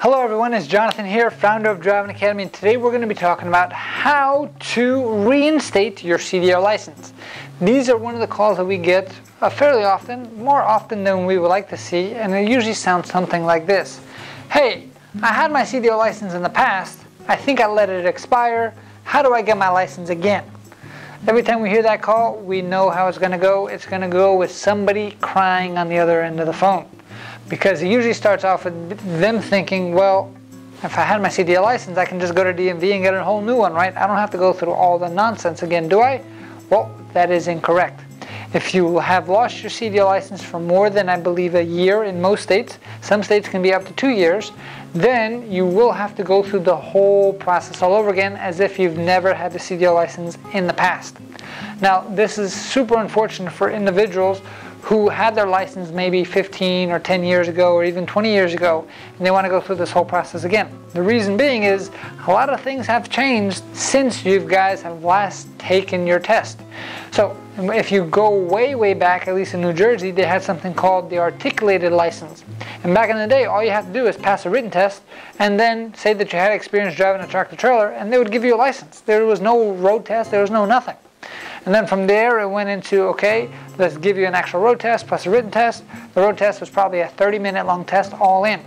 Hello everyone, it's Jonathan here, founder of Driving Academy, and today we're going to be talking about how to reinstate your CDL license. These are one of the calls that we get uh, fairly often, more often than we would like to see, and it usually sounds something like this. Hey, I had my CDL license in the past, I think I let it expire, how do I get my license again? Every time we hear that call, we know how it's going to go. It's going to go with somebody crying on the other end of the phone because it usually starts off with them thinking, well, if I had my CDL license, I can just go to DMV and get a whole new one, right? I don't have to go through all the nonsense again, do I? Well, that is incorrect. If you have lost your CDL license for more than, I believe, a year in most states, some states can be up to two years, then you will have to go through the whole process all over again as if you've never had a CDL license in the past. Now, this is super unfortunate for individuals who had their license maybe 15 or 10 years ago or even 20 years ago and they want to go through this whole process again. The reason being is a lot of things have changed since you guys have last taken your test. So if you go way way back, at least in New Jersey, they had something called the articulated license. And back in the day, all you had to do is pass a written test and then say that you had experience driving a tractor trailer and they would give you a license. There was no road test, there was no nothing. And then from there, it went into, okay, let's give you an actual road test plus a written test. The road test was probably a 30 minute long test all in.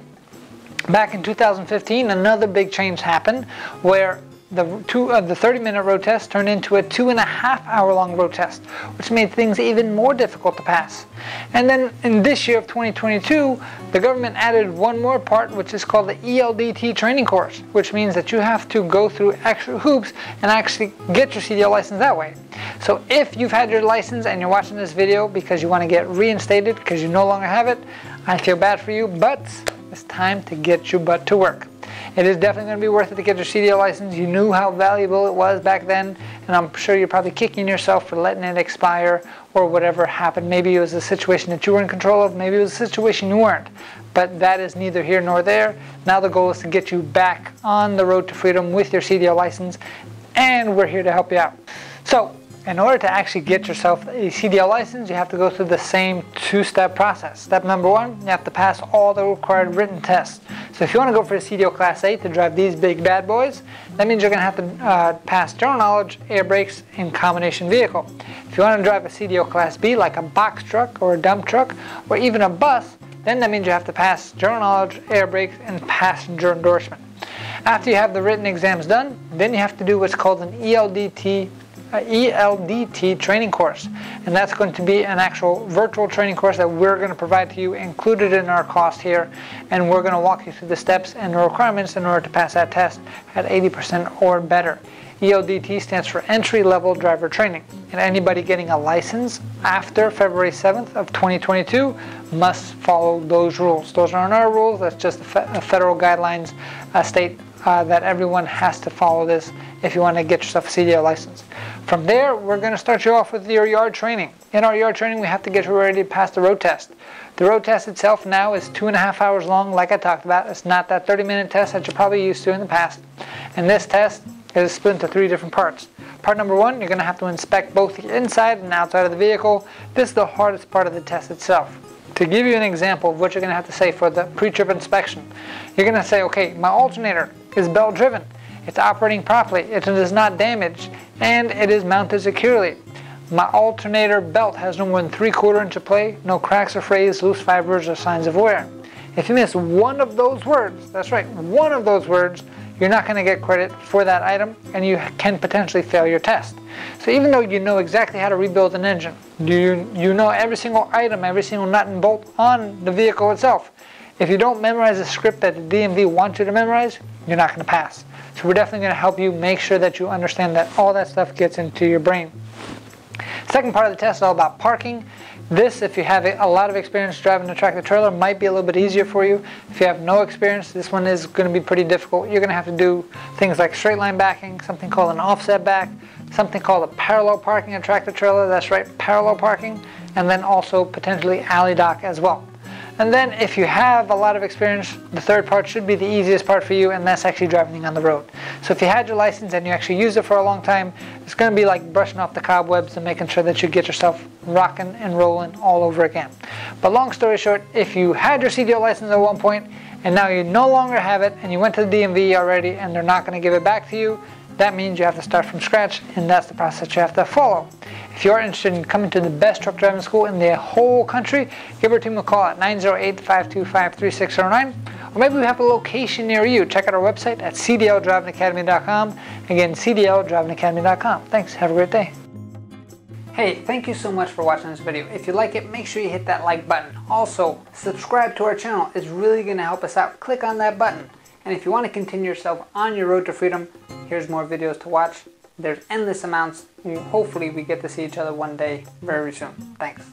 Back in 2015, another big change happened where the, two, uh, the 30 minute road test turned into a two and a half hour long road test, which made things even more difficult to pass. And then in this year of 2022, the government added one more part, which is called the ELDT training course, which means that you have to go through extra hoops and actually get your CDL license that way. So if you've had your license and you're watching this video because you want to get reinstated because you no longer have it, I feel bad for you, but it's time to get your butt to work. It is definitely going to be worth it to get your CDL license. You knew how valuable it was back then, and I'm sure you're probably kicking yourself for letting it expire or whatever happened. Maybe it was a situation that you were in control of, maybe it was a situation you weren't. But that is neither here nor there. Now the goal is to get you back on the road to freedom with your CDL license, and we're here to help you out. So, in order to actually get yourself a CDL license, you have to go through the same two-step process. Step number one, you have to pass all the required written tests. So if you want to go for a CDL Class A to drive these big bad boys, that means you're going to have to uh, pass general knowledge, air brakes, and combination vehicle. If you want to drive a CDL Class B, like a box truck or a dump truck, or even a bus, then that means you have to pass general knowledge, air brakes, and passenger endorsement. After you have the written exams done, then you have to do what's called an ELDT ELDT training course. And that's going to be an actual virtual training course that we're going to provide to you included in our cost here. And we're going to walk you through the steps and the requirements in order to pass that test at 80% or better. ELDT stands for Entry Level Driver Training. And anybody getting a license after February 7th of 2022 must follow those rules. Those aren't our rules, that's just the federal guidelines uh, state uh, that everyone has to follow this if you want to get yourself a CDL license. From there, we're going to start you off with your yard training. In our yard training, we have to get you ready to pass the road test. The road test itself now is two and a half hours long, like I talked about. It's not that 30 minute test that you're probably used to in the past. And this test is split into three different parts. Part number one, you're going to have to inspect both the inside and outside of the vehicle. This is the hardest part of the test itself. To give you an example of what you're going to have to say for the pre-trip inspection, you're going to say, okay, my alternator is belt driven. It's operating properly. It is not damaged and it is mounted securely. My alternator belt has no more than 3 quarter inch of play, no cracks or frays, loose fibers, or signs of wear. If you miss one of those words, that's right, one of those words, you're not going to get credit for that item and you can potentially fail your test. So even though you know exactly how to rebuild an engine, you, you know every single item, every single nut and bolt on the vehicle itself, if you don't memorize the script that the DMV wants you to memorize, you're not going to pass. So we're definitely going to help you make sure that you understand that all that stuff gets into your brain. Second part of the test is all about parking. This, if you have a lot of experience driving a tractor trailer, might be a little bit easier for you. If you have no experience, this one is going to be pretty difficult. You're going to have to do things like straight line backing, something called an offset back, something called a parallel parking a tractor trailer. That's right, parallel parking, and then also potentially alley dock as well. And then if you have a lot of experience, the third part should be the easiest part for you, and that's actually driving on the road. So if you had your license and you actually used it for a long time, it's going to be like brushing off the cobwebs and making sure that you get yourself rocking and rolling all over again. But long story short, if you had your CDL license at one point and now you no longer have it and you went to the DMV already and they're not going to give it back to you, that means you have to start from scratch and that's the process you have to follow. If you're interested in coming to the best truck driving school in the whole country, give our team a call at 908-525-3609 or maybe we have a location near you. Check out our website at cdldrivingacademy.com. Again, cdldrivingacademy.com. Thanks. Have a great day. Hey, thank you so much for watching this video. If you like it, make sure you hit that like button. Also, subscribe to our channel. It's really going to help us out. Click on that button. And if you want to continue yourself on your road to freedom, here's more videos to watch. There's endless amounts. Hopefully we get to see each other one day very soon. Thanks.